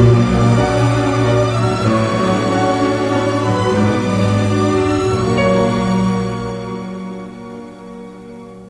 Música